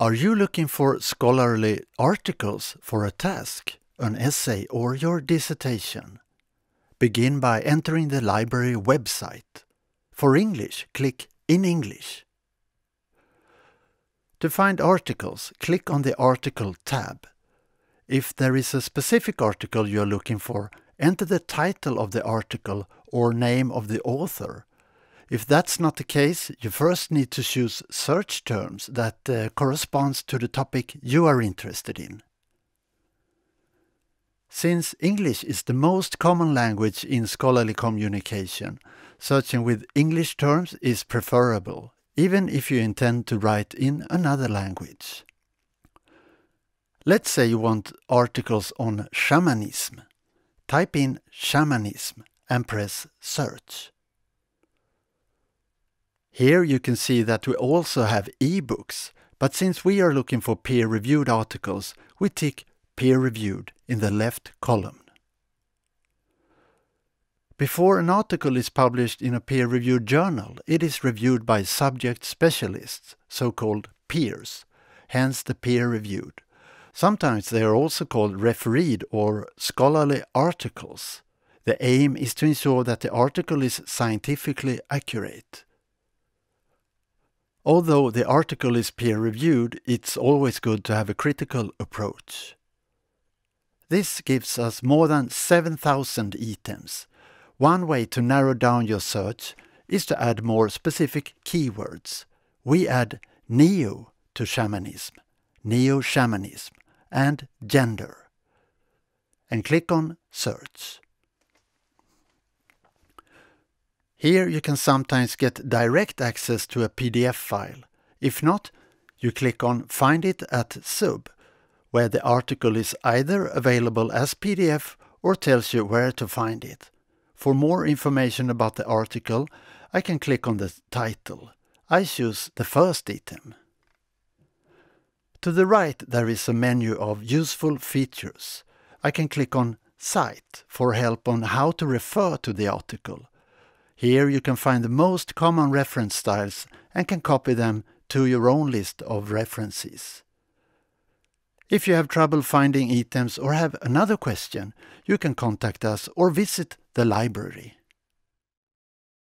Are you looking for scholarly articles for a task, an essay or your dissertation? Begin by entering the library website. For English, click In English. To find articles, click on the Article tab. If there is a specific article you are looking for, enter the title of the article or name of the author. If that's not the case, you first need to choose search terms that uh, corresponds to the topic you are interested in. Since English is the most common language in scholarly communication, searching with English terms is preferable, even if you intend to write in another language. Let's say you want articles on shamanism. Type in shamanism and press search. Here you can see that we also have ebooks, but since we are looking for peer-reviewed articles, we tick peer-reviewed in the left column. Before an article is published in a peer-reviewed journal, it is reviewed by subject specialists, so-called peers, hence the peer-reviewed. Sometimes they are also called refereed or scholarly articles. The aim is to ensure that the article is scientifically accurate. Although the article is peer-reviewed, it's always good to have a critical approach. This gives us more than 7,000 items. One way to narrow down your search is to add more specific keywords. We add neo to shamanism, neo-shamanism, and gender. And click on search. Here you can sometimes get direct access to a PDF file. If not, you click on Find it at SUB where the article is either available as PDF or tells you where to find it. For more information about the article, I can click on the title. I choose the first item. To the right there is a menu of useful features. I can click on Cite for help on how to refer to the article. Here you can find the most common reference styles and can copy them to your own list of references. If you have trouble finding items or have another question, you can contact us or visit the library.